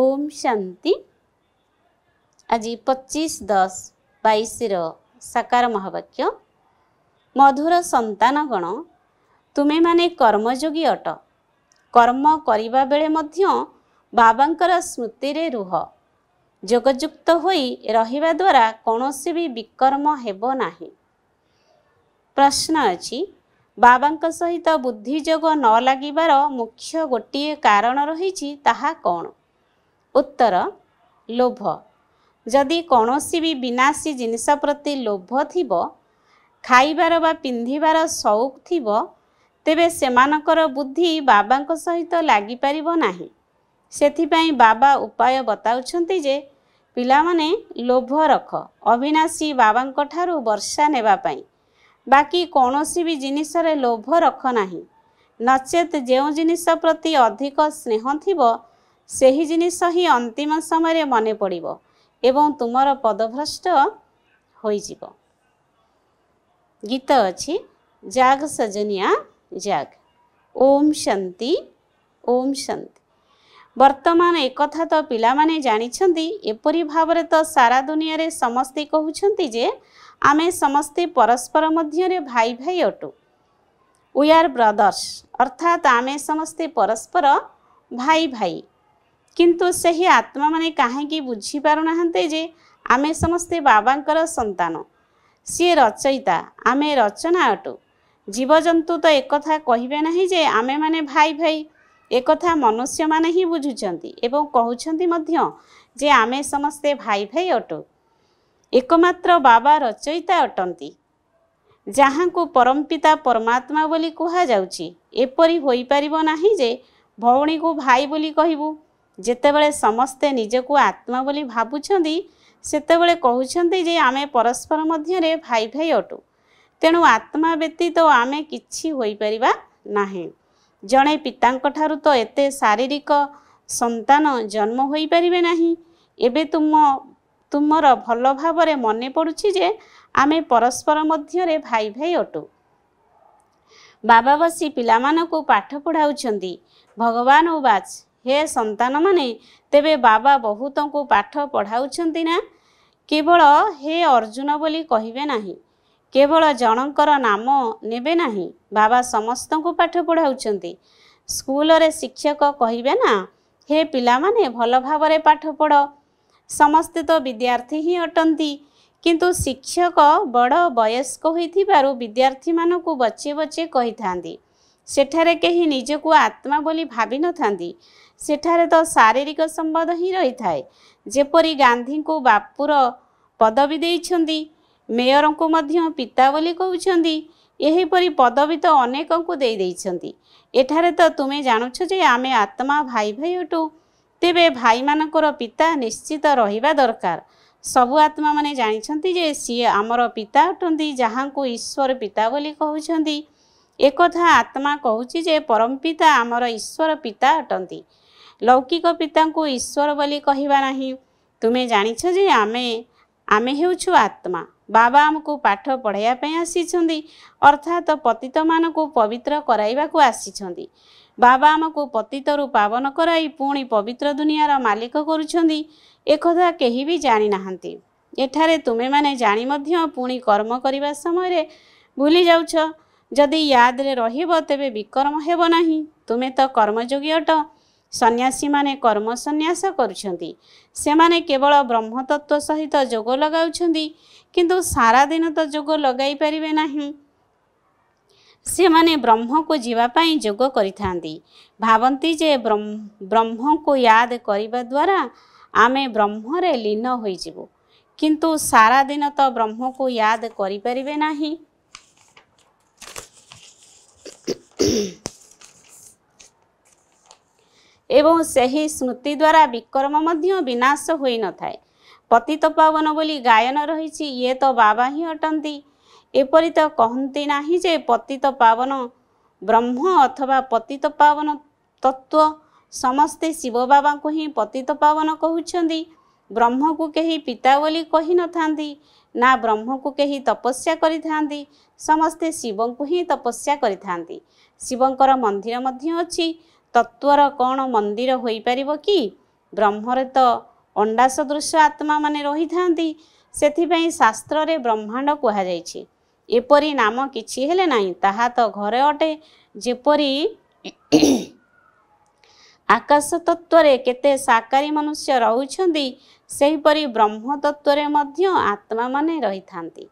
ଓମ୍ ଶାନ୍ତି ଆଜି ପଚିଶ ଦଶ ବାଇଶର ସାକାର ମହାବାକ୍ୟ ମଧୁର ସନ୍ତାନଗଣ ତୁମେମାନେ କର୍ମଯୋଗୀ ଅଟ କର୍ମ କରିବା ବେଳେ ମଧ୍ୟ ବାବାଙ୍କର ସ୍ମୃତିରେ ରୁହ ଯୋଗଯୁକ୍ତ ହୋଇ ରହିବା ଦ୍ୱାରା କୌଣସି ବି ବିକର୍ମ ହେବ ନାହିଁ ପ୍ରଶ୍ନ ଅଛି ବାବାଙ୍କ ସହିତ ବୁଦ୍ଧି ଯୋଗ ନ ଲାଗିବାର ମୁଖ୍ୟ ଗୋଟିଏ କାରଣ ରହିଛି ତାହା କ'ଣ ଉତ୍ତର ଲୋଭ। ଯଦି କୌଣସି ବି ବିନାଶୀ ଜିନିଷ ପ୍ରତି ଲୋଭ ଥିବ ଖାଇବାର ବା ପିନ୍ଧିବାର ସଉକ ଥିବ ତେବେ ସେମାନଙ୍କର ବୁଦ୍ଧି ବାବାଙ୍କ ସହିତ ଲାଗିପାରିବ ନାହିଁ। ସେଥିପାଇଁ ବାବା ଉପାୟ ବତାଉଛନ୍ତି ଯେ ପିଲାମାନେ ଲୋଭ ରଖ ଅବିନାଶୀ ବାବାଙ୍କଠାରୁ ବର୍ଷା ନେବା ପାଇଁ। ବାକି କୌଣସି ବି ଜିନିଷରେ ଲୋଭ ରଖ ନାହିଁ। ନଚେତ୍ ଯେଉଁ ଜିନିଷ ପ୍ରତି ଅଧିକ ସ୍ନେହ ଥିବ ସେହି ଜିନିଷ ହିଁ ଅନ୍ତିମ ସମୟରେ ମନେ ପଡ଼ିବ ଏବଂ ତୁମର ପଦଭ୍ରଷ୍ଟ ହୋଇଯିବ। ଗୀତ ଅଛି ଜାଗ ସଜନିଆ ଜାଗ। ଓମ୍ ଶାନ୍ତି ଓମ୍ ଶାନ୍ତି। ବର୍ତ୍ତମାନ ଏକଥା ତ ପିଲାମାନେ ଜାଣିଛନ୍ତି ଏପରି ଭାବରେ ତ ସାରା ଦୁନିଆରେ ସମସ୍ତେ କହୁଛନ୍ତି ଯେ ଆମେ ସମସ୍ତେ ପରସ୍ପର ମଧ୍ୟରେ ଭାଇ ଭାଇ ଅଟୁ। ୱି ଆର୍ ବ୍ରଦର୍ସ ଅର୍ଥାତ୍ ଆମେ ସମସ୍ତେ ପରସ୍ପର ଭାଇ ଭାଇ କିନ୍ତୁ ସେହି ଆତ୍ମାମାନେ କାହିଁକି ବୁଝିପାରୁନାହାନ୍ତି ଯେ ଆମେ ସମସ୍ତେ ବାବାଙ୍କର ସନ୍ତାନ ସିଏ ରଚୟିତା ଆମେ ରଚନା ଅଟୁ ଜୀବଜନ୍ତୁ ତ ଏକଥା କହିବେ ନାହିଁ ଯେ ଆମେମାନେ ଭାଇ ଭାଇ ଏକଥା ମନୁଷ୍ୟମାନେ ହିଁ ବୁଝୁଛନ୍ତି ଏବଂ କହୁଛନ୍ତି ମଧ୍ୟ ଯେ ଆମେ ସମସ୍ତେ ଭାଇ ଭାଇ ଅଟୁ ଏକମାତ୍ର ବାବା ରଚୟିତା ଅଟନ୍ତି ଯାହାଙ୍କୁ ପରମପିତା ପରମାତ୍ମା ବୋଲି କୁହାଯାଉଛି ଏପରି ହୋଇପାରିବ ନାହିଁ ଯେ ଭଉଣୀକୁ ଭାଇ ବୋଲି କହିବୁ ଯେତେବେଳେ ସମସ୍ତେ ନିଜକୁ ଆତ୍ମା ବୋଲି ଭାବୁଛନ୍ତି ସେତେବେଳେ କହୁଛନ୍ତି ଯେ ଆମେ ପରସ୍ପର ମଧ୍ୟରେ ଭାଇ ଭାଇ ଅଟୁ। ତେଣୁ ଆତ୍ମା ବ୍ୟତୀତ ଆମେ କିଛି ହୋଇପାରିବା ନାହିଁ। ଜଣେ ପିତାଙ୍କଠାରୁ ତ ଏତେ ଶାରୀରିକ ସନ୍ତାନ ଜନ୍ମ ହୋଇପାରିବେ ନାହିଁ। ଏବେ ତୁମ ତୁମର ଭଲ ଭାବରେ ମନେ ପଡ଼ୁଛି ଯେ ଆମେ ପରସ୍ପର ମଧ୍ୟରେ ଭାଇ ଭାଇ ଅଟୁ। ବାବା ବସି ପିଲାମାନଙ୍କୁ ପାଠ ପଢ଼ାଉଛନ୍ତି। ଭଗବାନ ଉବାଚ ହେ ସନ୍ତାନମାନେ ତେବେ ବାବା ବହୁତଙ୍କୁ ପାଠ ପଢ଼ାଉଛନ୍ତି ନା? କେବଳ ହେ ଅର୍ଜୁନ ବୋଲି କହିବେ ନାହିଁ। କେବଳ ଜଣଙ୍କର ନାମ ନେବେ ନାହିଁ। ବାବା ସମସ୍ତଙ୍କୁ ପାଠ ପଢ଼ାଉଛନ୍ତି। ସ୍କୁଲରେ ଶିକ୍ଷକ କହିବେ ନା ହେ ପିଲାମାନେ ଭଲ ଭାବରେ ପାଠ ପଢ଼। ସମସ୍ତେ ତ ବିଦ୍ୟାର୍ଥୀ ହିଁ ଅଟନ୍ତି। କିନ୍ତୁ ଶିକ୍ଷକ ବଡ଼ ବୟସ୍କ ହୋଇଥିବାରୁ ବିଦ୍ୟାର୍ଥୀମାନଙ୍କୁ ବଚେ ବଚେ କହିଥାନ୍ତି। ସେଠାରେ କେହି ନିଜକୁ ଆତ୍ମା ବୋଲି ଭାବିନଥାନ୍ତି। ସେଠାରେ ତ ଶାରୀରିକ ସମ୍ବନ୍ଧ ହିଁ ରହିଥାଏ। ଯେପରି ଗାନ୍ଧୀଙ୍କୁ ବାପୁର ପଦବୀ ଦେଇଛନ୍ତି ମେୟରଙ୍କୁ ମଧ୍ୟ ପିତା ବୋଲି କହୁଛନ୍ତି ଏହିପରି ପଦବୀ ତ ଅନେକଙ୍କୁ ଦେଇ ଦେଇଛନ୍ତି। ଏଠାରେ ତ ତୁମେ ଜାଣୁଛ ଯେ ଆମେ ଆତ୍ମା ଭାଇ ଭାଇ ଅଟୁ ତେବେ ଭାଇମାନଙ୍କର ପିତା ନିଶ୍ଚିତ ରହିବା ଦରକାର। ସବୁ ଆତ୍ମାମାନେ ଜାଣିଛନ୍ତି ଯେ ସିଏ ଆମର ପିତା ଅଟନ୍ତି ଯାହାଙ୍କୁ ଈଶ୍ୱର ପିତା ବୋଲି କହୁଛନ୍ତି। ଏକଥା ଆତ୍ମା କହୁଛି ଯେ ପରମପିତା ଆମର ଈଶ୍ୱର ପିତା ଅଟନ୍ତି। ଲୌକିକ ପିତାଙ୍କୁ ଈଶ୍ୱର ବୋଲି କହିବା ନାହିଁ। ତୁମେ ଜାଣିଛ ଯେ ଆମେ ଆମେ ହେଉଛୁ ଆତ୍ମା। ବାବା ଆମକୁ ପାଠ ପଢ଼ାଇବା ପାଇଁ ଆସିଛନ୍ତି ଅର୍ଥାତ୍ ପତିତମାନଙ୍କୁ ପବିତ୍ର କରାଇବାକୁ ଆସିଛନ୍ତି। ବାବା ଆମକୁ ପତିତରୁ ପାବନ କରାଇ ପୁଣି ପବିତ୍ର ଦୁନିଆର ମାଲିକ କରୁଛନ୍ତି ଏକଥା କେହି ବି ଜାଣିନାହାନ୍ତି। ଏଠାରେ ତୁମେମାନେ ଜାଣି ମଧ୍ୟ ପୁଣି କର୍ମ କରିବା ସମୟରେ ଭୁଲି ଯାଉଛ। ଯଦି ୟାଦରେ ରହିବ ତେବେ ବିକର୍ମ ହେବ ନାହିଁ। ତୁମେ ତ କର୍ମଯୋଗୀ ଅଟ ସନ୍ନ୍ୟାସୀମାନେ କର୍ମ ସନ୍ନ୍ୟାସ କରୁଛନ୍ତି। ସେମାନେ କେବଳ ବ୍ରହ୍ମତତ୍ତ୍ୱ ସହିତ ଯୋଗ ଲଗାଉଛନ୍ତି କିନ୍ତୁ ସାରାଦିନ ତ ଯୋଗ ଲଗାଇ ପାରିବେ ନାହିଁ। ସେମାନେ ବ୍ରହ୍ମକୁ ଯିବା ପାଇଁ ଯୋଗ କରିଥାନ୍ତି। ଭାବନ୍ତି ଯେ ବ୍ରହ୍ମକୁ ୟାଦ କରିବା ଦ୍ୱାରା ଆମେ ବ୍ରହ୍ମରେ ଲୀନ ହୋଇଯିବୁ। କିନ୍ତୁ ସାରାଦିନ ତ ବ୍ରହ୍ମକୁ ୟାଦ କରିପାରିବେ ନାହିଁ। ଏବଂ ସେହି ସ୍ମୃତି ଦ୍ୱାରା ବିକର୍ମ ମଧ୍ୟ ବିନାଶ ହୋଇନଥାଏ ପତିତ ପାବନ ବୋଲି ଗାୟନ ରହିଛି ଇଏ ତ ବାବା ହିଁ ଅଟନ୍ତି। ଏପରି ତ କହନ୍ତି ନାହିଁ ଯେ ପତିତ ପାବନ ବ୍ରହ୍ମ ଅଥବା ପତିତ ପାବନ ତତ୍ତ୍ୱ। ସମସ୍ତେ ଶିବ ବାବାଙ୍କୁ ହିଁ ପତିତ ପାବନ କହୁଛନ୍ତି। ବ୍ରହ୍ମକୁ କେହି ପିତା ବୋଲି କହିନଥାନ୍ତି ନା ବ୍ରହ୍ମକୁ କେହି ତପସ୍ୟା କରିଥାନ୍ତି। ସମସ୍ତେ ଶିବଙ୍କୁ ହିଁ ତପସ୍ୟା କରିଥାନ୍ତି। ଶିବଙ୍କର ମନ୍ଦିର ମଧ୍ୟ ଅଛି। ତତ୍ତ୍ୱର କ'ଣ ମନ୍ଦିର ହୋଇପାରିବ କି? ବ୍ରହ୍ମରେ ତ ଅଣ୍ଡା ସଦୃଶ ଆତ୍ମାମାନେ ରହିଥାନ୍ତି ସେଥିପାଇଁ ଶାସ୍ତ୍ରରେ ବ୍ରହ୍ମାଣ୍ଡ କୁହାଯାଇଛି। ଏପରି ନାମ କିଛି ହେଲେ ନାହିଁ ତାହା ତ ଘରେ ଅଟେ। ଯେପରି ଆକାଶ ତତ୍ତ୍ୱରେ କେତେ ସାକାରୀ ମନୁଷ୍ୟ ରହୁଛନ୍ତି ସେହିପରି ବ୍ରହ୍ମ ତତ୍ତ୍ୱରେ ମଧ୍ୟ ଆତ୍ମାମାନେ ରହିଥାନ୍ତି।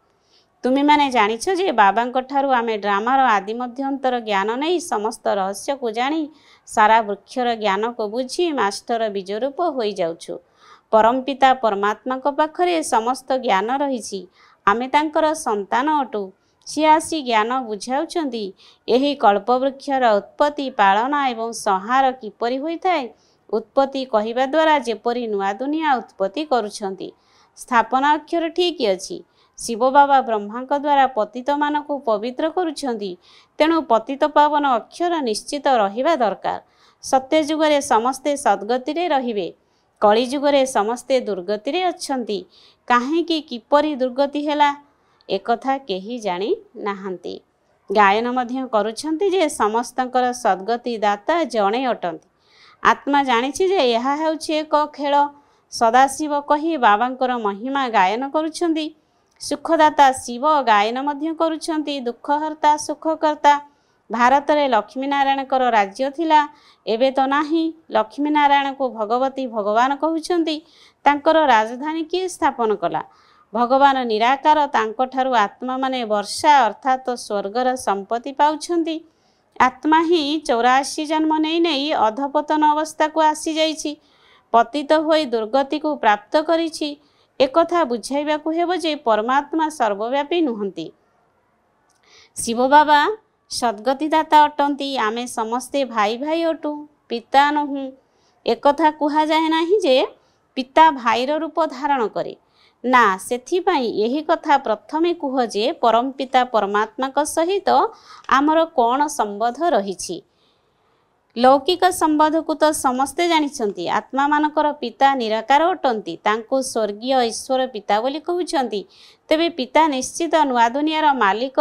ତୁମେମାନେ ଜାଣିଛ ଯେ ବାବାଙ୍କ ଠାରୁ ଆମେ ଡ୍ରାମାର ଆଦି ମଧ୍ୟନ୍ତର ଜ୍ଞାନ ନେଇ ସମସ୍ତ ରହସ୍ୟକୁ ଜାଣି ସାରା ବୃକ୍ଷର ଜ୍ଞାନକୁ ବୁଝି ମାଷ୍ଟର ବିଜରୂପ ହୋଇଯାଉଛୁ। ପରମପିତା ପରମାତ୍ମାଙ୍କ ପାଖରେ ସମସ୍ତ ଜ୍ଞାନ ରହିଛି। ଆମେ ତାଙ୍କର ସନ୍ତାନ ଅଟୁ। ସିଏ ଆସି ଜ୍ଞାନ ବୁଝାଉଛନ୍ତି ଏହି କଳ୍ପବୃକ୍ଷର ଉତ୍ପତ୍ତି ପାଳନ ଏବଂ ସଂହାର କିପରି ହୋଇଥାଏ ଉତ୍ପତ୍ତି କହିବା ଦ୍ୱାରା ଯେପରି ନୂଆ ଦୁନିଆ ଉତ୍ପତ୍ତି କରୁଛନ୍ତି। ସ୍ଥାପନା ଅକ୍ଷର ଠିକ୍ ଅଛି। ଶିବ ବାବା ବ୍ରହ୍ମାଙ୍କ ଦ୍ୱାରା ପତିତମାନଙ୍କୁ ପବିତ୍ର କରୁଛନ୍ତି ତେଣୁ ପତିତ ପାବନ ଅକ୍ଷର ନିଶ୍ଚିତ ରହିବା ଦରକାର। ସତ୍ୟ ଯୁଗରେ ସମସ୍ତେ ସଦ୍ଗତିରେ ରହିବେ କଳିଯୁଗରେ ସମସ୍ତେ ଦୁର୍ଗତିରେ ଅଛନ୍ତି। କାହିଁକି କିପରି ଦୁର୍ଗତି ହେଲା ଏକଥା କେହି ଜାଣି ନାହାନ୍ତି। ଗାୟନ ମଧ୍ୟ କରୁଛନ୍ତି ଯେ ସମସ୍ତଙ୍କର ସଦ୍ଗତି ଦାତା ଜଣେ ଅଟନ୍ତି। ଆତ୍ମା ଜାଣିଛି ଯେ ଏହା ହେଉଛି ଏକ ଖେଳ। ସଦାଶିବ କହି ବାବାଙ୍କର ମହିମା ଗାୟନ କରୁଛନ୍ତି। ସୁଖଦାତା ଶିବ ଗାୟନ ମଧ୍ୟ କରୁଛନ୍ତି ଦୁଃଖହର୍ତ୍ତା ସୁଖକର୍ତ୍ତା। ଭାରତରେ ଲକ୍ଷ୍ମୀନାରାୟଣଙ୍କର ରାଜ୍ୟ ଥିଲା ଏବେ ତ ନାହିଁ। ଲକ୍ଷ୍ମୀନାରାୟଣଙ୍କୁ ଭଗବତୀ ଭଗବାନ କହୁଛନ୍ତି ତାଙ୍କର ରାଜଧାନୀ କିଏ ସ୍ଥାପନ କଲା? ଭଗବାନ ନିରାକାର ତାଙ୍କଠାରୁ ଆତ୍ମାମାନେ ବର୍ଷା ଅର୍ଥାତ୍ ସ୍ୱର୍ଗର ସମ୍ପତ୍ତି ପାଉଛନ୍ତି। ଆତ୍ମା ହିଁ ଚଉରାଅଶୀ ଜନ୍ମ ନେଇ ନେଇ ଅଧପତନ ଅବସ୍ଥାକୁ ଆସିଯାଇଛି ପତିତ ହୋଇ ଦୁର୍ଗତିକୁ ପ୍ରାପ୍ତ କରିଛି। ଏକଥା ବୁଝାଇବାକୁ ହେବ ଯେ ପରମାତ୍ମା ସର୍ବବ୍ୟାପୀ ନୁହନ୍ତି ଶିବ ବାବା ସଦ୍ଗତିଦାତା ଅଟନ୍ତି ଆମେ ସମସ୍ତେ ଭାଇ ଭାଇ ଅଟୁ ପିତା ନୁହୁଁ ଏକଥା କୁହାଯାଏ ନାହିଁ ଯେ ପିତା ଭାଇର ରୂପ ଧାରଣ କରେ ନା ସେଥିପାଇଁ ଏହି କଥା ପ୍ରଥମେ କୁହ ଯେ ପରମପିତା ପରମାତ୍ମାଙ୍କ ସହିତ ଆମର କ'ଣ ସମ୍ବନ୍ଧ ରହିଛି? ଲୌକିକ ସମ୍ବନ୍ଧକୁ ତ ସମସ୍ତେ ଜାଣିଛନ୍ତି ଆତ୍ମାମାନଙ୍କର ପିତା ନିରାକାର ଅଟନ୍ତି ତାଙ୍କୁ ସ୍ୱର୍ଗୀୟ ଈଶ୍ୱର ପିତା ବୋଲି କହୁଛନ୍ତି ତେବେ ପିତା ନିଶ୍ଚିତ ନୂଆ ଦୁନିଆର ମାଲିକ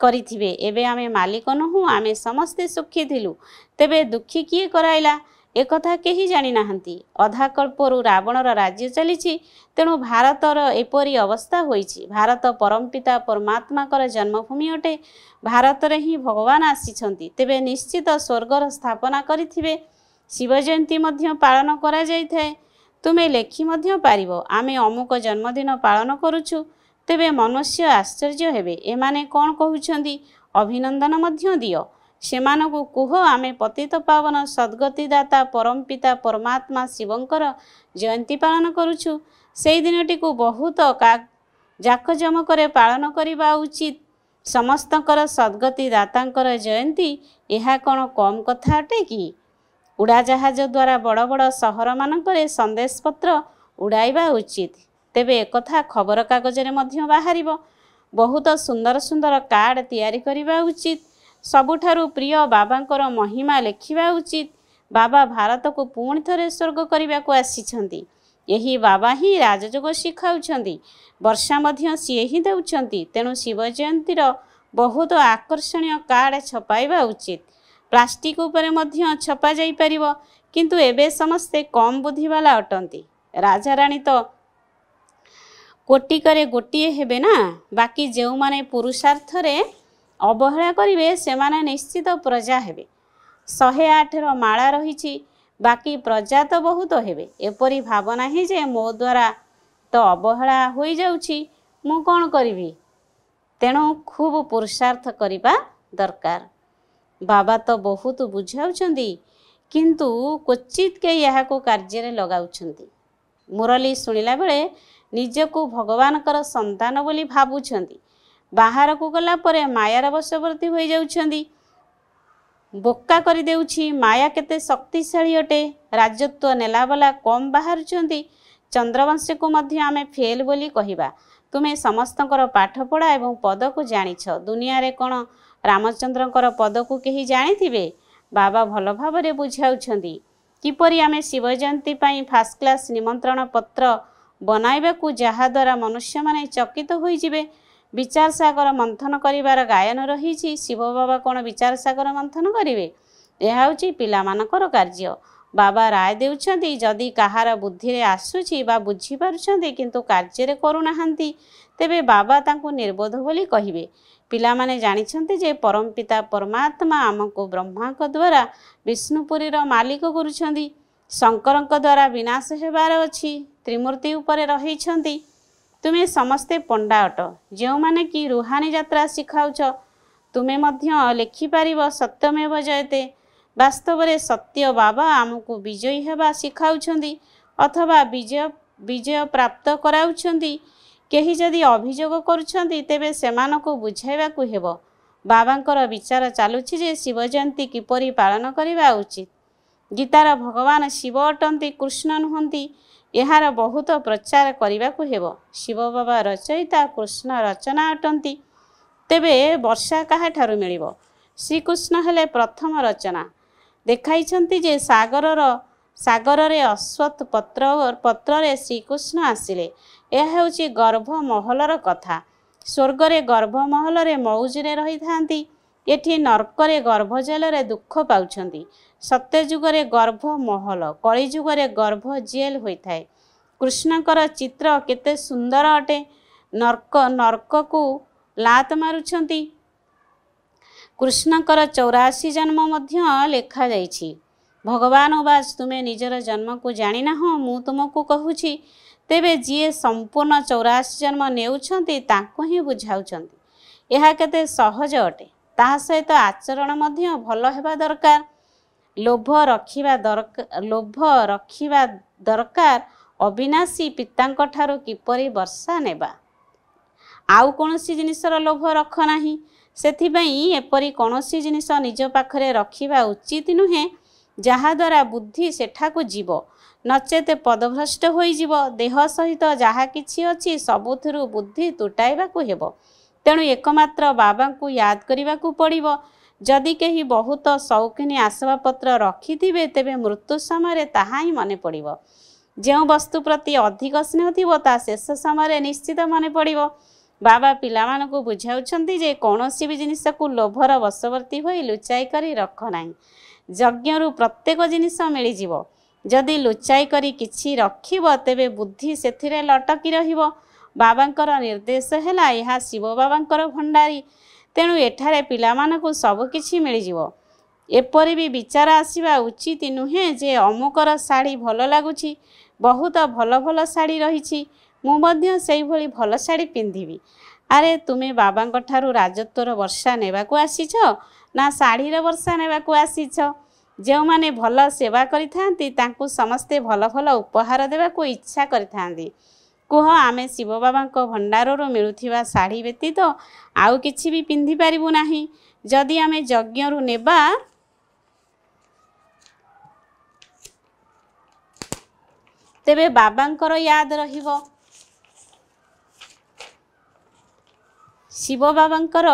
କରିଥିବେ ଏବେ ଆମେ ମାଲିକ ନୁହଁ ଆମେ ସମସ୍ତେ ସୁଖୀ ଥିଲୁ ତେବେ ଦୁଃଖୀ କିଏ କରାଇଲା ଏକଥା କେହି ଜାଣିନାହାନ୍ତି। ଅଧାକଳ୍ପରୁ ରାବଣର ରାଜ୍ୟ ଚାଲିଛି ତେଣୁ ଭାରତର ଏପରି ଅବସ୍ଥା ହୋଇଛି। ଭାରତ ପରମପିତା ପରମାତ୍ମାଙ୍କର ଜନ୍ମଭୂମି ଅଟେ। ଭାରତରେ ହିଁ ଭଗବାନ ଆସିଛନ୍ତି। ତେବେ ନିଶ୍ଚିତ ସ୍ୱର୍ଗର ସ୍ଥାପନା କରିଥିବେ। ଶିବ ଜୟନ୍ତୀ ମଧ୍ୟ ପାଳନ କରାଯାଇଥାଏ। ତୁମେ ଲେଖି ମଧ୍ୟ ପାରିବ। ଆମେ ଅମୁକ ଜନ୍ମଦିନ ପାଳନ କରୁଛୁ। ତେବେ ମନୁଷ୍ୟ ଆଶ୍ଚର୍ଯ୍ୟ ହେବେ। ଏମାନେ କ'ଣ କହୁଛନ୍ତି? ଅଭିନନ୍ଦନ ମଧ୍ୟ ଦିଅ। ସେମାନଙ୍କୁ କୁହ ଆମେ ପତିତ ପାବନ ସଦ୍ଗତିଦାତା ପରମପିତା ପରମାତ୍ମା ଶିବଙ୍କର ଜୟନ୍ତୀ ପାଳନ କରୁଛୁ। ସେଇ ଦିନଟିକୁ ବହୁତ ଜାକଜମକରେ ପାଳନ କରିବା ଉଚିତ। ସମସ୍ତଙ୍କର ସଦ୍ଗତି ଦାତାଙ୍କର ଜୟନ୍ତୀ ଏହା କ'ଣ କମ୍ କଥା ଅଟେ କି? ଉଡ଼ାଜାହାଜ ଦ୍ୱାରା ବଡ଼ ବଡ଼ ସହରମାନଙ୍କରେ ସନ୍ଦେଶପତ୍ର ଉଡ଼ାଇବା ଉଚିତ। ତେବେ ଏକଥା ଖବରକାଗଜରେ ମଧ୍ୟ ବାହାରିବ। ବହୁତ ସୁନ୍ଦର ସୁନ୍ଦର କାର୍ଡ଼ ତିଆରି କରିବା ଉଚିତ। ସବୁଠାରୁ ପ୍ରିୟ ବାବାଙ୍କର ମହିମା ଲେଖିବା ଉଚିତ। ବାବା ଭାରତକୁ ପୁଣି ଥରେ ସ୍ୱର୍ଗ କରିବାକୁ ଆସିଛନ୍ତି। ଏହି ବାବା ହିଁ ରାଜଯୋଗ ଶିଖାଉଛନ୍ତି। ବର୍ଷା ମଧ୍ୟ ସିଏ ହିଁ ଦେଉଛନ୍ତି। ତେଣୁ ଶିବ ଜୟନ୍ତୀର ବହୁତ ଆକର୍ଷଣୀୟ କାର୍ଡ଼ ଛପାଇବା ଉଚିତ। ପ୍ଲାଷ୍ଟିକ ଉପରେ ମଧ୍ୟ ଛପା ଯାଇପାରିବ। କିନ୍ତୁ ଏବେ ସମସ୍ତେ କମ୍ ବୁଦ୍ଧିବାଲା ଅଟନ୍ତି। ରାଜାରାଣୀ ତ କୋଟିକରେ ଗୋଟିଏ ହେବେ ନା। ବାକି ଯେଉଁମାନେ ପୁରୁଷାର୍ଥରେ ଅବହେଳା କରିବେ ସେମାନେ ନିଶ୍ଚିତ ପ୍ରଜା ହେବେ। ଶହେ ଆଠର ମାଳା ରହିଛି ବାକି ପ୍ରଜା ତ ବହୁତ ହେବେ। ଏପରି ଭାବ ନାହିଁ ଯେ ମୋ ଦ୍ୱାରା ତ ଅବହେଳା ହୋଇଯାଉଛି ମୁଁ କ'ଣ କରିବି? ତେଣୁ ଖୁବ୍ ପୁରୁଷାର୍ଥ କରିବା ଦରକାର। ବାବା ତ ବହୁତ ବୁଝାଉଛନ୍ତି କିନ୍ତୁ କ୍ୱଚିତ୍ କେହି ଏହାକୁ କାର୍ଯ୍ୟରେ ଲଗାଉଛନ୍ତି। ମୁରଲି ଶୁଣିଲା ବେଳେ ନିଜକୁ ଭଗବାନଙ୍କର ସନ୍ତାନ ବୋଲି ଭାବୁଛନ୍ତି। ବାହାରକୁ ଗଲା ପରେ ମାୟାର ବଶବର୍ତ୍ତୀ ହୋଇଯାଉଛନ୍ତି। ବୋକା କରିଦେଉଛି। ମାୟା କେତେ ଶକ୍ତିଶାଳୀ ଅଟେ। ରାଜତ୍ୱ ନେଲାବାଲା କମ୍ ବାହାରୁଛନ୍ତି। ଚନ୍ଦ୍ରବଂଶୀକୁ ମଧ୍ୟ ଆମେ ଫେଲ୍ ବୋଲି କହିବା। ତୁମେ ସମସ୍ତଙ୍କର ପାଠପଢ଼ା ଏବଂ ପଦକୁ ଜାଣିଛ। ଦୁନିଆରେ କ'ଣ ରାମଚନ୍ଦ୍ରଙ୍କର ପଦକୁ କେହି ଜାଣିଥିବେ? ବାବା ଭଲ ଭାବରେ ବୁଝାଉଛନ୍ତି। କିପରି ଆମେ ଶିବ ଜୟନ୍ତୀ ପାଇଁ ଫାଷ୍ଟ କ୍ଲାସ୍ ନିମନ୍ତ୍ରଣ ପତ୍ର ବନାଇବାକୁ ଯାହାଦ୍ୱାରା ମନୁଷ୍ୟମାନେ ଚକିତ ହୋଇଯିବେ? ବିଚାର ସାଗର ମନ୍ଥନ କରିବାର ଗାୟନ ରହିଛି ଶିବ ବାବା କ'ଣ ବିଚାର ସାଗର ମନ୍ଥନ କରିବେ? ଏହା ହେଉଛି ପିଲାମାନଙ୍କର କାର୍ଯ୍ୟ। ବାବା ରାୟ ଦେଉଛନ୍ତି ଯଦି କାହାର ବୁଦ୍ଧିରେ ଆସୁଛି ବା ବୁଝିପାରୁଛନ୍ତି କିନ୍ତୁ କାର୍ଯ୍ୟରେ କରୁନାହାନ୍ତି ତେବେ ବାବା ତାଙ୍କୁ ନିର୍ବୋଧ ବୋଲି କହିବେ। ପିଲାମାନେ ଜାଣିଛନ୍ତି ଯେ ପରମପିତା ପରମାତ୍ମା ଆମକୁ ବ୍ରହ୍ମାଙ୍କ ଦ୍ୱାରା ବିଷ୍ଣୁପୁରୀର ମାଲିକ କରୁଛନ୍ତି। ଶଙ୍କରଙ୍କ ଦ୍ୱାରା ବିନାଶ ହେବାର ଅଛି। ତ୍ରିମୂର୍ତ୍ତି ଉପରେ ରହିଛନ୍ତି। ତୁମେ ସମସ୍ତେ ପଣ୍ଡା ଅଟ ଯେଉଁମାନେ କି ରୁହାଣୀ ଯାତ୍ରା ଶିଖାଉଛ ତୁମେ ମଧ୍ୟ ଲେଖିପାରିବ ସତ୍ୟମେବ ଜୟତେ। ବାସ୍ତବରେ ସତ୍ୟ ବାବା ଆମକୁ ବିଜୟୀ ହେବା ଶିଖାଉଛନ୍ତି ଅଥବା ବିଜୟ ବିଜୟ ପ୍ରାପ୍ତ କରାଉଛନ୍ତି। କେହି ଯଦି ଅଭିଯୋଗ କରୁଛନ୍ତି ତେବେ ସେମାନଙ୍କୁ ବୁଝାଇବାକୁ ହେବ। ବାବାଙ୍କର ବିଚାର ଚାଲୁଛି ଯେ ଶିବ ଜୟନ୍ତୀ କିପରି ପାଳନ କରିବା ଉଚିତ। ଗୀତାର ଭଗବାନ ଶିବ ଅଟନ୍ତି କୃଷ୍ଣ ନୁହନ୍ତି ଏହାର ବହୁତ ପ୍ରଚାର କରିବାକୁ ହେବ। ଶିବ ବାବା ରଚୟିତା କୃଷ୍ଣ ରଚନା ଅଟନ୍ତି। ତେବେ ବର୍ଷା କାହାଠାରୁ ମିଳିବ? ଶ୍ରୀକୃଷ୍ଣ ହେଲେ ପ୍ରଥମ ରଚନା। ଦେଖାଇଛନ୍ତି ଯେ ସାଗରର ସାଗରରେ ଅଶ୍ୱତ୍ ପତ୍ର ପତ୍ରରେ ଶ୍ରୀକୃଷ୍ଣ ଆସିଲେ। ଏହା ହେଉଛି ଗର୍ଭମହଲର କଥା। ସ୍ୱର୍ଗରେ ଗର୍ଭମହଲରେ ମଉଜରେ ରହିଥାନ୍ତି। ଏଠି ନର୍କରେ ଗର୍ଭଜେଲରେ ଦୁଃଖ ପାଉଛନ୍ତି। ସତ୍ୟଯୁଗରେ ଗର୍ଭମହଲ କଳିଯୁଗରେ ଗର୍ଭ ଜେଲ ହୋଇଥାଏ। କୃଷ୍ଣଙ୍କର ଚିତ୍ର କେତେ ସୁନ୍ଦର ଅଟେ। ନର୍କ ନର୍କକୁ ଲାତ ମାରୁଛନ୍ତି। କୃଷ୍ଣଙ୍କର ଚଉରାଶୀ ଜନ୍ମ ମଧ୍ୟ ଲେଖାଯାଇଛି। ଭଗବାନ ବାସ ତୁମେ ନିଜର ଜନ୍ମକୁ ଜାଣିନାହଁ ମୁଁ ତୁମକୁ କହୁଛି ତେବେ ଯିଏ ସମ୍ପୂର୍ଣ୍ଣ ଚଉରାଶୀ ଜନ୍ମ ନେଉଛନ୍ତି ତାଙ୍କୁ ହିଁ ବୁଝାଉଛନ୍ତି। ଏହା କେତେ ସହଜ ଅଟେ। ତାହା ସହିତ ଆଚରଣ ମଧ୍ୟ ଭଲ ହେବା ଦରକାର। ଲୋଭ ରଖିବା ଦରକାର ଲୋଭ ରଖିବା ଦରକାର ଅବିନାଶୀ ପିତାଙ୍କ ଠାରୁ କିପରି ବର୍ଷା ନେବା? ଆଉ କୌଣସି ଜିନିଷର ଲୋଭ ରଖ ନାହିଁ। ସେଥିପାଇଁ ଏପରି କୌଣସି ଜିନିଷ ନିଜ ପାଖରେ ରଖିବା ଉଚିତ ନୁହେଁ। ଯାହାଦ୍ୱାରା ବୁଦ୍ଧି ସେଠାକୁ ଯିବ। ନଚେତ ପଦଭ୍ରଷ୍ଟ ହୋଇଯିବ। ଦେହ ସହିତ ଯାହା କିଛି ଅଛି ସବୁଥିରୁ ବୁଦ୍ଧି ତୁଟାଇବାକୁ ହେବ। ତେଣୁ ଏକମାତ୍ର ବାବାଙ୍କୁ ୟାଦ କରିବାକୁ ପଡ଼ିବ। ଯଦି କେହି ବହୁତ ସୌକିନୀ ଆସବାବପତ୍ର ରଖିଥିବେ ତେବେ ମୃତ୍ୟୁ ସମୟରେ ତାହା ହିଁ ମନେ ପଡ଼ିବ। ଯେଉଁ ବସ୍ତୁ ପ୍ରତି ଅଧିକ ସ୍ନେହ ଥିବ ତାହା ଶେଷ ସମୟରେ ନିଶ୍ଚିତ ମନେ ପଡ଼ିବ। ବାବା ପିଲାମାନଙ୍କୁ ବୁଝାଉଛନ୍ତି ଯେ କୌଣସି ବି ଜିନିଷକୁ ଲୋଭର ବଶବର୍ତ୍ତୀ ହୋଇ ଲୁଚାଇ କରି ରଖ ନାହିଁ। ଯଜ୍ଞରୁ ପ୍ରତ୍ୟେକ ଜିନିଷ ମିଳିଯିବ। ଯଦି ଲୁଚାଇ କରି କିଛି ରଖିବ ତେବେ ବୁଦ୍ଧି ସେଥିରେ ଲଟକି ରହିବ। ବାବାଙ୍କର ନିର୍ଦ୍ଦେଶ ହେଲା ଏହା ଶିବ ବାବାଙ୍କର ଭଣ୍ଡାରୀ। ତେଣୁ ଏଠାରେ ପିଲାମାନଙ୍କୁ ସବୁକିଛି ମିଳିଯିବ। ଏପରି ବି ବିଚାର ଆସିବା ଉଚିତ ନୁହେଁ ଯେ ଅମୁକର ଶାଢ଼ୀ ଭଲ ଲାଗୁଛି ବହୁତ ଭଲ ଭଲ ଶାଢ଼ୀ ରହିଛି ମୁଁ ମଧ୍ୟ ସେଇଭଳି ଭଲ ଶାଢ଼ୀ ପିନ୍ଧିବି। ଆରେ ତୁମେ ବାବାଙ୍କ ଠାରୁ ରାଜତ୍ୱର ବର୍ଷା ନେବାକୁ ଆସିଛ ନା ଶାଢ଼ୀର ବର୍ଷା ନେବାକୁ ଆସିଛ? ଯେଉଁମାନେ ଭଲ ସେବା କରିଥାନ୍ତି ତାଙ୍କୁ ସମସ୍ତେ ଭଲ ଭଲ ଉପହାର ଦେବାକୁ ଇଚ୍ଛା କରିଥାନ୍ତି। କୁହ ଆମେ ଶିବ ବାବାଙ୍କ ଭଣ୍ଡାରରୁ ମିଳୁଥିବା ଶାଢ଼ୀ ବ୍ୟତୀତ ଆଉ କିଛି ବି ପିନ୍ଧିପାରିବୁ ନାହିଁ। ଯଦି ଆମେ ଯଜ୍ଞରୁ ନେବା। ତେବେ ବାବାଙ୍କର ୟାଦ ରହିବ। ଶିବ ବାବାଙ୍କର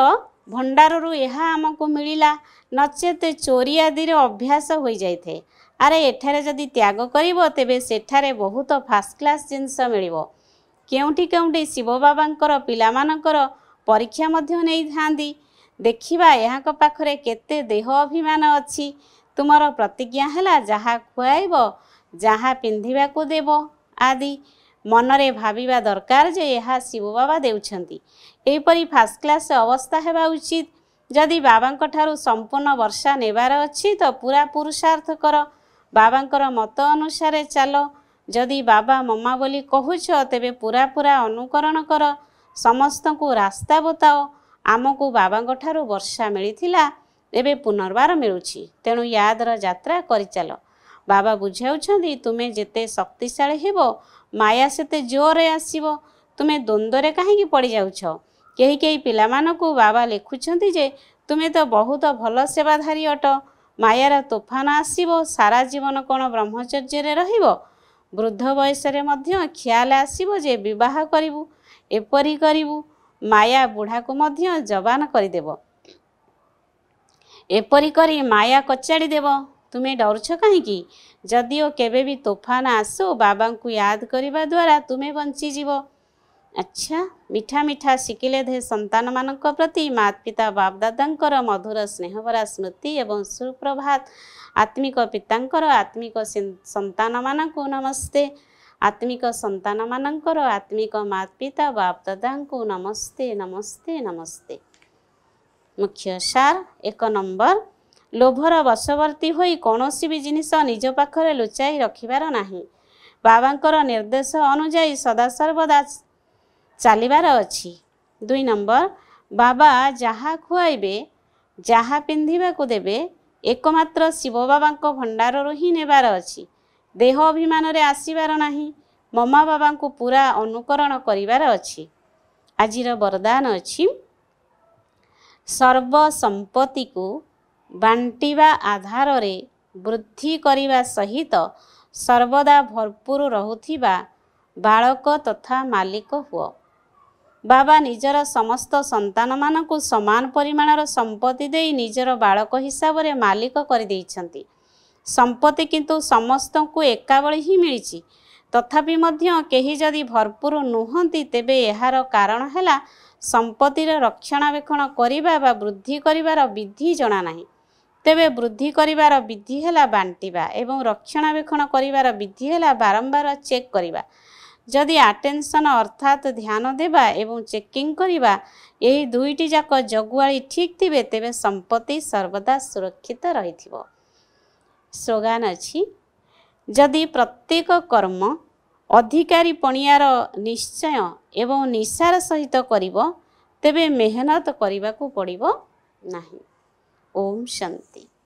ଭଣ୍ଡାରରୁ ଏହା ଆମକୁ ମିଳିଲା। ନଚେତ ଚୋରି ଆଦିର ଅଭ୍ୟାସ ହୋଇଯାଇଥାଏ। ଆରେ ଏଠାରେ ଯଦି ତ୍ୟାଗ କରିବ ତେବେ ସେଠାରେ ବହୁତ ଫାଷ୍ଟ କ୍ଲାସ୍ ଜିନିଷ ମିଳିବ। କେଉଁଠି କେଉଁଠି ଶିବ ବାବାଙ୍କର ପିଲାମାନଙ୍କର ପରୀକ୍ଷା ମଧ୍ୟ ନେଇଥାନ୍ତି। ଦେଖିବା ଏହାଙ୍କ ପାଖରେ କେତେ ଦେହ ଅଭିମାନ ଅଛି। ତୁମର ପ୍ରତିଜ୍ଞା ହେଲା ଯାହା ଖୁଆଇବ ଯାହା ପିନ୍ଧିବାକୁ ଦେବ ଆଦି। ମନରେ ଭାବିବା ଦରକାର ଯେ ଏହା ଶିବ ବାବା ଦେଉଛନ୍ତି। ଏହିପରି ଫାଷ୍ଟ କ୍ଲାସ୍ ଅବସ୍ଥା ହେବା ଉଚିତ। ଯଦି ବାବାଙ୍କ ଠାରୁ ସମ୍ପୂର୍ଣ୍ଣ ବର୍ଷା ନେବାର ଅଛି ତ ପୁରା ପୁରୁଷାର୍ଥ କର ବାବାଙ୍କର ମତ ଅନୁସାରେ ଚାଲ। ଯଦି ବାବା ମମା ବୋଲି କହୁଛ ତେବେ ପୁରା ପୁରା ଅନୁକରଣ କର। ସମସ୍ତଙ୍କୁ ରାସ୍ତା ବତାଅ। ଆମକୁ ବାବାଙ୍କ ଠାରୁ ବର୍ଷା ମିଳିଥିଲା ଏବେ ପୁନର୍ବାର ମିଳୁଛି। ତେଣୁ ୟାଦର ଯାତ୍ରା କରିଚାଲ। ବାବା ବୁଝାଉଛନ୍ତି ତୁମେ ଯେତେ ଶକ୍ତିଶାଳୀ ହେବ ମାୟା ସେତେ ଜୋରରେ ଆସିବ। ତୁମେ ଦ୍ୱନ୍ଦ୍ୱରେ କାହିଁକି ପଡ଼ିଯାଉଛ? କେହି କେହି ପିଲାମାନଙ୍କୁ ବାବା ଲେଖୁଛନ୍ତି ଯେ ତୁମେ ତ ବହୁତ ଭଲ ସେବାଧାରୀ ଅଟ। ମାୟାର ତୋଫାନ ଆସିବ ସାରା ଜୀବନ କ'ଣ ବ୍ରହ୍ମଚର୍ଯ୍ୟରେ ରହିବ? ବୃଦ୍ଧ ବୟସରେ ମଧ୍ୟ ଖିଆଲ ଆସିବ ଯେ ବିବାହ କରିବୁ ଏପରି କରିବୁ ମାୟା ବୁଢ଼ାକୁ ମଧ୍ୟ ଜବାନ କରିଦେବ। ଏପରି କରି ମାୟା କଚାଡ଼ି ଦେବ ତୁମେ ଡରୁଛ କାହିଁକି? ଯଦିଓ କେବେ ବି ତୋଫାନ ଆସୁ ବାବାଙ୍କୁ ୟାଦ କରିବା ଦ୍ୱାରା ତୁମେ ବଞ୍ଚିଯିବ। ଆଚ୍ଛା ମିଠା ମିଠା ଶିଖିଲେ ଧେ ସନ୍ତାନମାନଙ୍କ ପ୍ରତି ମାତ ପିତା ବାପଦାଦାଙ୍କର ମଧୁର ସ୍ନେହଭରା ସ୍ମୃତି ଏବଂ ସୁପ୍ରଭାତ। ଆତ୍ମିକ ପିତାଙ୍କର ଆତ୍ମିକ ସିନ୍- ସନ୍ତାନମାନଙ୍କୁ ନମସ୍ତେ। ଆତ୍ମିକ ସନ୍ତାନମାନଙ୍କର ଆତ୍ମିକ ମାତ ପିତା ବାପଦାଦାଙ୍କୁ ନମସ୍ତେ ନମସ୍ତେ ନମସ୍ତେ। ମୁଖ୍ୟ ସାର ଏକ ନମ୍ବର। ଲୋଭର ବଶବର୍ତ୍ତୀ ହୋଇ କୌଣସି ବି ଜିନିଷ ନିଜ ପାଖରେ ଲୁଚାଇ ରଖିବାର ନାହିଁ। ବାବାଙ୍କର ନିର୍ଦ୍ଦେଶ ଅନୁଯାୟୀ ସଦାସର୍ବଦା ଚାଲିବାର ଅଛି। ଦୁଇ ନମ୍ବର ବାବା ଯାହା ଖୁଆଇବେ ଯାହା ପିନ୍ଧିବାକୁ ଦେବେ ଏକମାତ୍ର ଶିବ ବାବାଙ୍କ ଭଣ୍ଡାରରୁ ହିଁ ନେବାର ଅଛି। ଦେହ ଅଭିମାନରେ ଆସିବାର ନାହିଁ ମମା ବାବାଙ୍କୁ ପୁରା ଅନୁକରଣ କରିବାର ଅଛି। ଆଜିର ବରଦାନ ଅଛି ସର୍ବ ସମ୍ପତ୍ତିକୁ ବାଣ୍ଟିବା ଆଧାରରେ ବୃଦ୍ଧି କରିବା ସହିତ ସର୍ବଦା ଭରପୁର ରହୁଥିବା ବାଳକ ତଥା ମାଲିକ ହୁଅ। ବାବା ନିଜର ସମସ୍ତ ସନ୍ତାନମାନଙ୍କୁ ସମାନ ପରିମାଣର ସମ୍ପତ୍ତି ଦେଇ ନିଜର ବାଳକ ହିସାବରେ ମାଲିକ କରିଦେଇଛନ୍ତି। ସମ୍ପତ୍ତି କିନ୍ତୁ ସମସ୍ତଙ୍କୁ ଏକାଭଳି ହିଁ ମିଳିଛି। ତଥାପି ମଧ୍ୟ କେହି ଯଦି ଭରପୁର ନୁହନ୍ତି ତେବେ ଏହାର କାରଣ ହେଲା ସମ୍ପତ୍ତିର ରକ୍ଷଣାବେକ୍ଷଣ କରିବା ବା ବୃଦ୍ଧି କରିବାର ବିଧି ଜଣା ନାହିଁ। ତେବେ ବୃଦ୍ଧି କରିବାର ବିଧି ହେଲା ବାଣ୍ଟିବା ଏବଂ ରକ୍ଷଣାବେକ୍ଷଣ କରିବାର ବିଧି ହେଲା ବାରମ୍ବାର ଚେକ୍ କରିବା। ଯଦି ଆଟେନସନ୍ ଅର୍ଥାତ୍ ଧ୍ୟାନ ଦେବା ଏବଂ ଚେକିଂ କରିବା ଏହି ଦୁଇଟି ଯାକ ଜଗୁଆଳି ଠିକ୍ ଥିବେ ତେବେ ସମ୍ପତ୍ତି ସର୍ବଦା ସୁରକ୍ଷିତ ରହିଥିବ। ସ୍ଲୋଗାନ ଅଛି ଯଦି ପ୍ରତ୍ୟେକ କର୍ମ ଅଧିକାରୀ ପଣିଆର ନିଶ୍ଚୟ ଏବଂ ନିଶାର ସହିତ କରିବ ତେବେ ମେହନତ କରିବାକୁ ପଡ଼ିବ ନାହିଁ। ଓମ୍ ଶାନ୍ତି।